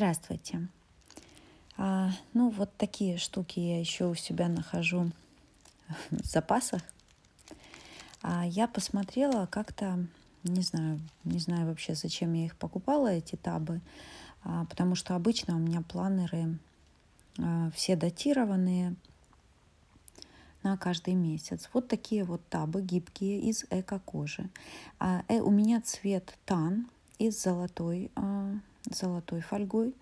Здравствуйте. А, ну, вот такие штуки я еще у себя нахожу в запасах. А я посмотрела как-то, не знаю, не знаю вообще, зачем я их покупала, эти табы, а, потому что обычно у меня планеры а, все датированные на каждый месяц. Вот такие вот табы гибкие из эко-кожи. А, э, у меня цвет тан из золотой а, золотой фольгой.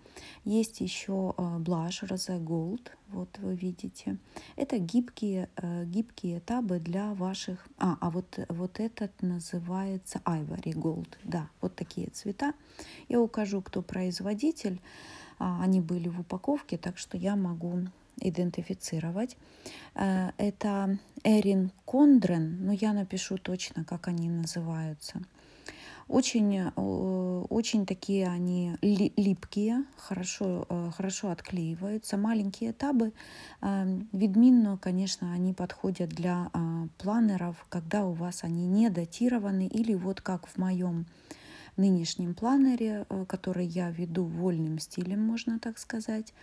Есть еще э, блаш Rose Gold, вот вы видите. Это гибкие, э, гибкие табы для ваших... А, а вот, вот этот называется Ivory Gold. Да, вот такие цвета. Я укажу, кто производитель. А, они были в упаковке, так что я могу идентифицировать. Э, это Эрин Кондрен, но я напишу точно, как они называются. Очень, э, очень такие они липкие, хорошо, э, хорошо отклеиваются. Маленькие табы, э, Видминно, конечно, они подходят для планеров, когда у вас они не датированы или вот как в моем нынешнем планере, который я веду вольным стилем, можно так сказать,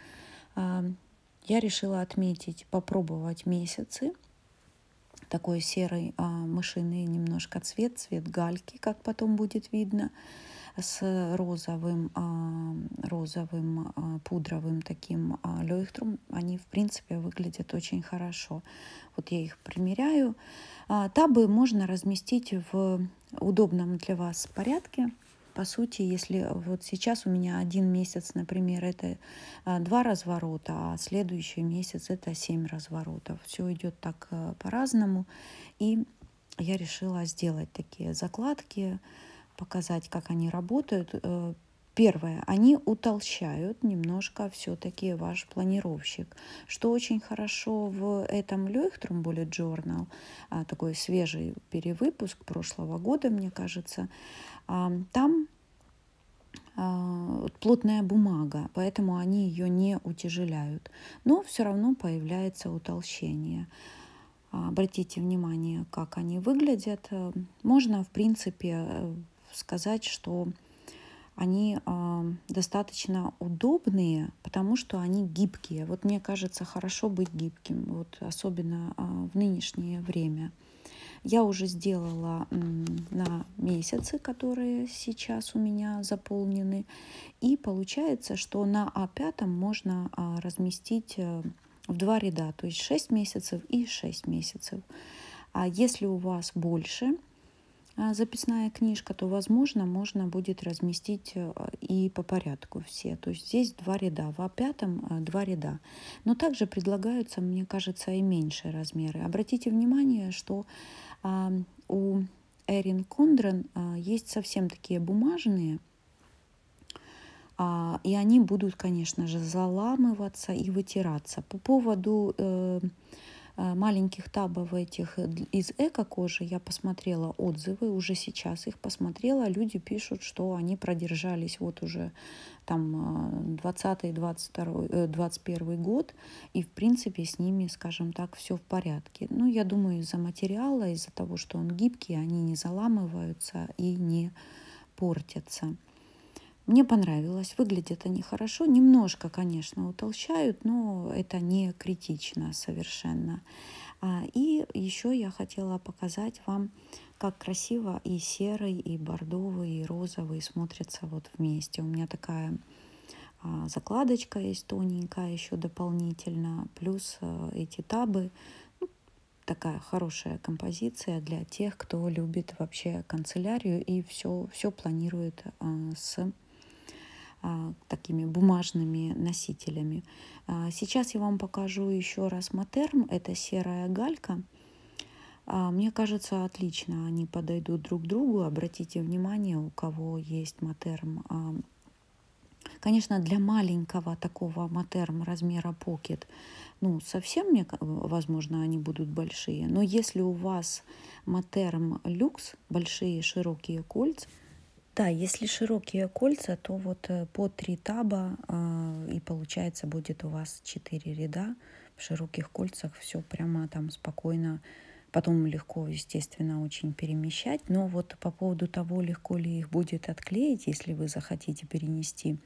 я решила отметить, попробовать месяцы – такой серый а, мышиный немножко цвет, цвет гальки, как потом будет видно, с розовым, а, розовым а, пудровым таким а, лёйхтрум. Они, в принципе, выглядят очень хорошо. Вот я их примеряю. А, табы можно разместить в удобном для вас порядке по сути, если вот сейчас у меня один месяц, например, это а, два разворота, а следующий месяц это семь разворотов. Все идет так э, по-разному. И я решила сделать такие закладки, показать, как они работают. Э, первое, они утолщают немножко все-таки ваш планировщик, что очень хорошо в этом Leuchtturm Bullet Journal, а, такой свежий перевыпуск прошлого года, мне кажется, там а, плотная бумага, поэтому они ее не утяжеляют. Но все равно появляется утолщение. А, обратите внимание, как они выглядят. Можно, в принципе, сказать, что они э, достаточно удобные, потому что они гибкие. Вот мне кажется, хорошо быть гибким, вот особенно в нынешнее время. Я уже сделала на месяцы, которые сейчас у меня заполнены. И получается, что на А5 можно а, разместить э, в два ряда, то есть 6 месяцев и 6 месяцев. А если у вас больше а, записная книжка, то, возможно, можно будет разместить э, и по порядку все. То есть здесь два ряда, в А5 два ряда. Но также предлагаются, мне кажется, и меньшие размеры. Обратите внимание, что у Эрин Кондрен а, есть совсем такие бумажные, а, и они будут, конечно же, заламываться и вытираться. По поводу Э, маленьких табов этих э, из эко-кожи я посмотрела отзывы, уже сейчас их посмотрела. Люди пишут, что они продержались вот уже там 20 22 21 год, и в принципе с ними, скажем так, все в порядке. Ну, я думаю, из-за материала, из-за того, что он гибкий, они не заламываются и не портятся. Мне понравилось, выглядят они хорошо, немножко, конечно, утолщают, но это не критично совершенно. А, и еще я хотела показать вам, как красиво и серый, и бордовый, и розовый смотрятся вот вместе. У меня такая а, закладочка есть тоненькая еще дополнительно, плюс а, эти табы. Ну, такая хорошая композиция для тех, кто любит вообще канцелярию и все, все планирует с а, такими бумажными носителями. А, сейчас я вам покажу еще раз Матерм. Это серая галька. А, мне кажется, отлично они подойдут друг к другу. Обратите внимание, у кого есть Матерм. Конечно, для маленького такого Матерм размера Pocket, ну, совсем, мне, возможно, они будут большие. Но если у вас Матерм Люкс, большие широкие кольца, да, если широкие кольца, то вот э, по три таба э, и получается будет у вас четыре ряда. В широких кольцах все прямо там спокойно. Потом легко, естественно, очень перемещать. Но вот по поводу того, легко ли их будет отклеить, если вы захотите перенести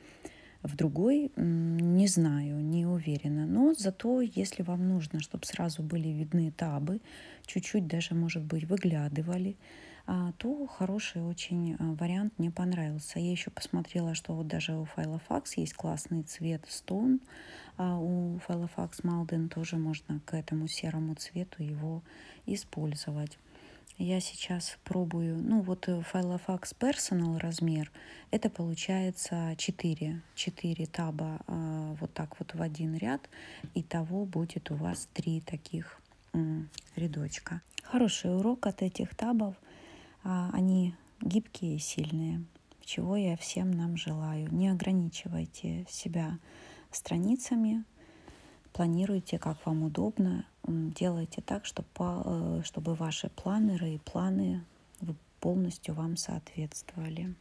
в другой, не знаю, не уверена. Но зато, если вам нужно, чтобы сразу были видны табы, чуть-чуть даже, может быть, выглядывали, то хороший очень а, вариант мне понравился. Я еще посмотрела, что вот даже у Filofax есть классный цвет Stone, а у Filofax Malden тоже можно к этому серому цвету его использовать. Я сейчас пробую, ну вот Filofax Personal размер, это получается 4, 4 таба вот так вот в один ряд, и того будет у вас 3 таких рядочка. Хороший урок от этих табов – а, они гибкие и сильные, чего я всем нам желаю. Не ограничивайте себя страницами, планируйте, как вам удобно, делайте так, чтобы, э, чтобы ваши планеры и планы полностью вам соответствовали.